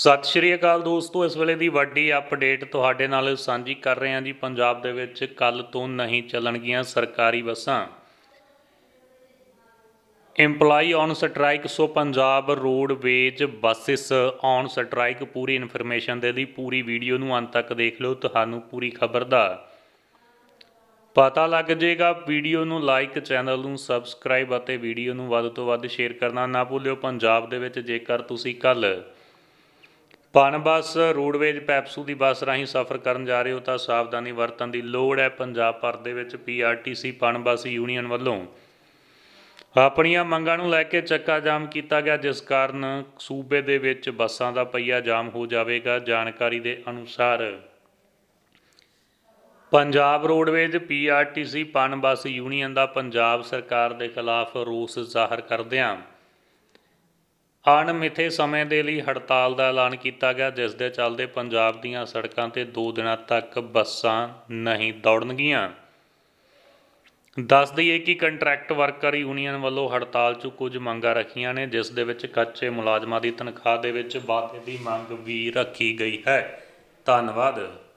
ਸਤਿ ਸ਼੍ਰੀ ਅਕਾਲ ਦੋਸਤੋ, ਇਸ ਵੇਲੇ ਦੀ ਵੱਡੀ ਅਪਡੇਟ ਤੁਹਾਡੇ ਨਾਲ ਸਾਂਝੀ ਕਰ ਰਹੇ ਹਾਂ ਜੀ। ਪੰਜਾਬ ਦੇ ਵਿੱਚ ਕੱਲ ਤੋਂ ਨਹੀਂ ਚੱਲਣਗੀਆਂ ਸਰਕਾਰੀ ਬੱਸਾਂ। EMPLOYE on strike so Punjab roadways buses on strike Puri information ਦੇ ਲਈ ਪੂਰੀ ਵੀਡੀਓ ਨੂੰ ਅੰਤ ਤੱਕ ਦੇਖ ਲਓ, ਤੁਹਾਨੂੰ ਪੂਰੀ ਖਬਰ ਦਾ ਪਤਾ ਲੱਗ ਜਾਏਗਾ। ਵੀਡੀਓ ਨੂੰ ਲਾਈਕ ਚੈਨਲ ਨੂੰ ਸਬਸਕ੍ਰਾਈਬ ਅਤੇ ਵੀਡੀਓ ਨੂੰ ਵੱਧ ਤੋਂ ਵੱਧ ਸ਼ੇਅਰ ਕਰਨਾ ਨਾ ਭੁੱਲਿਓ। ਪੰਜਾਬ ਦੇ ਵਿੱਚ ਜੇਕਰ ਤੁਸੀਂ ਕੱਲ ਪਨ ਬੱਸ, ਰੋਡਵੇਜ ਪੈਪਸੂ ਦੀ ਬੱਸ ਰਾਹੀਂ ਸਫ਼ਰ ਕਰਨ ਜਾ ਰਹੇ ਹੋ ਤਾਂ ਸਾਵਧਾਨੀ ਵਰਤਣ ਦੀ ਲੋੜ ਹੈ। ਪੰਜਾਬ ਭਰ ਦੇ ਵਿੱਚ ਪੀਆਰਟੀਸੀ ਪਨ ਬੱਸ ਯੂਨੀਅਨ ਵੱਲੋਂ ਆਪਣੀਆਂ ਮੰਗਾਂ ਨੂੰ ਲੈ ਕੇ ਚੱਕਾ ਜਾਮ ਕੀਤਾ ਗਿਆ, ਜਿਸ ਕਾਰਨ ਸੂਬੇ ਦੇ ਵਿੱਚ ਬੱਸਾਂ ਦਾ ਪਹੀਆ ਜਾਮ ਹੋ ਜਾਵੇਗਾ। ਜਾਣਕਾਰੀ ਦੇ ਅਨੁਸਾਰ ਪੰਜਾਬ ਰੋਡਵੇਜ ਪੀਆਰਟੀਸੀ ਪਨ ਬੱਸ ਯੂਨੀਅਨ ਦਾ ਪੰਜਾਬ ਸਰਕਾਰ ਦੇ ਖਿਲਾਫ ਰੋਸ ਜ਼ਾਹਰ ਕਰਦਿਆਂ ਅਣਮਿੱਥੇ ਸਮੇਂ ਦੇ ਲਈ ਹੜਤਾਲ ਦਾ ਐਲਾਨ ਕੀਤਾ ਗਿਆ, ਜਿਸ ਦੇ ਚੱਲਦੇ ਪੰਜਾਬ ਦੀਆਂ ਸੜਕਾਂ ਤੇ 2 ਦਿਨਾਂ ਤੱਕ ਬੱਸਾਂ ਨਹੀਂ ਦੌੜਨਗੀਆਂ। ਦੱਸ ਦਈਏ ਕਿ ਕੰਟਰੈਕਟ ਵਰਕਰ ਯੂਨੀਅਨ ਵੱਲੋਂ ਹੜਤਾਲ 'ਚ ਕੁਝ ਮੰਗਾਂ ਰੱਖੀਆਂ ਨੇ, ਜਿਸ ਦੇ ਵਿੱਚ ਕੱਚੇ ਮੁਲਾਜ਼ਮਾਂ ਦੀ ਤਨਖਾਹ ਦੇ ਵਿੱਚ ਵਾਧੇ ਦੀ ਮੰਗ ਵੀ ਰੱਖੀ ਗਈ ਹੈ। ਧੰਨਵਾਦ।